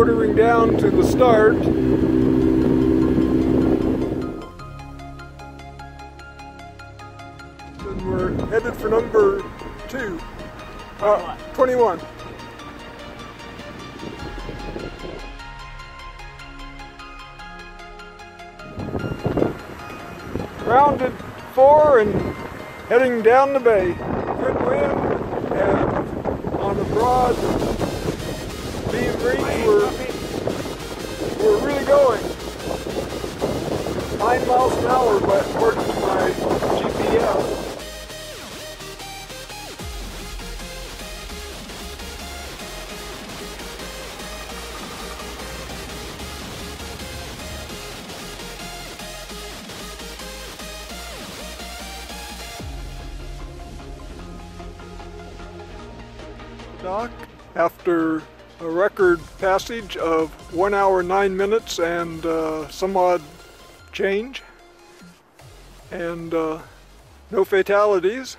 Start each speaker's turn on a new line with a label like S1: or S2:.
S1: motoring down to the start. And we're headed for number two. Uh, 21. Rounded four and heading down the bay. Good wind and on a broad beam reach Nine miles an hour but to my GPS. dock after a record passage of one hour nine minutes and uh, some odd change. And uh, no fatalities